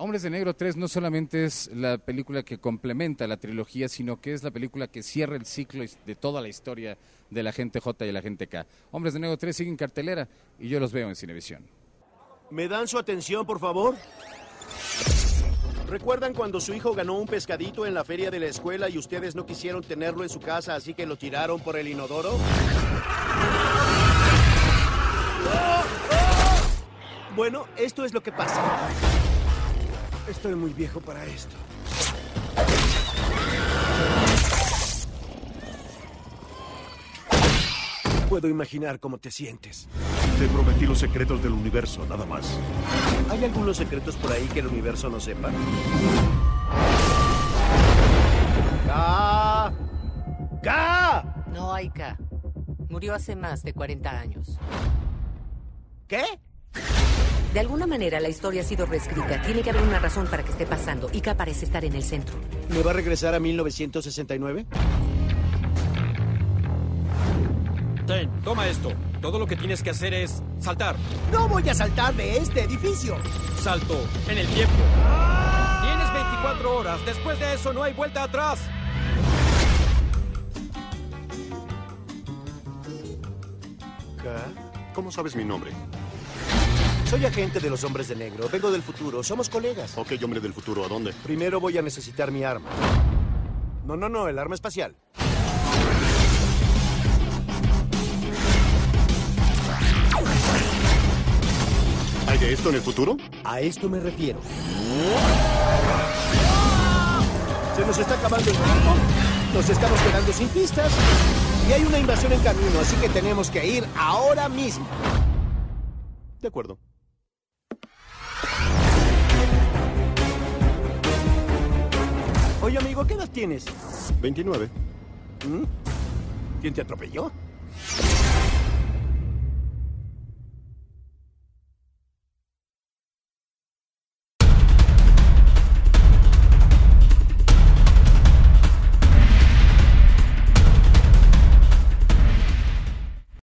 Hombres de Negro 3 no solamente es la película que complementa la trilogía, sino que es la película que cierra el ciclo de toda la historia de la gente J y la gente K. Hombres de Negro 3 siguen cartelera y yo los veo en Cinevisión. ¿Me dan su atención, por favor? ¿Recuerdan cuando su hijo ganó un pescadito en la feria de la escuela y ustedes no quisieron tenerlo en su casa, así que lo tiraron por el inodoro? Bueno, esto es lo que pasa. Estoy muy viejo para esto. Puedo imaginar cómo te sientes. Te prometí los secretos del universo, nada más. ¿Hay algunos secretos por ahí que el universo no sepa? ¡K! ¡K! No hay K. Murió hace más de 40 años. ¿Qué? De alguna manera la historia ha sido reescrita. Tiene que haber una razón para que esté pasando. Y K parece estar en el centro. ¿Me va a regresar a 1969? Ten, toma esto. Todo lo que tienes que hacer es saltar. ¡No voy a saltar de este edificio! Salto en el tiempo. Tienes 24 horas. Después de eso no hay vuelta atrás. K, ¿cómo sabes mi nombre? Soy agente de los hombres de negro. Vengo del futuro. Somos colegas. Ok, hombre del futuro, ¿a dónde? Primero voy a necesitar mi arma. No, no, no, el arma espacial. ¿Hay de esto en el futuro? A esto me refiero. Se nos está acabando el tiempo. Nos estamos quedando sin pistas. Y hay una invasión en camino, así que tenemos que ir ahora mismo. De acuerdo. Oye, amigo, ¿qué edad tienes? 29. ¿Mm? ¿Quién te atropelló?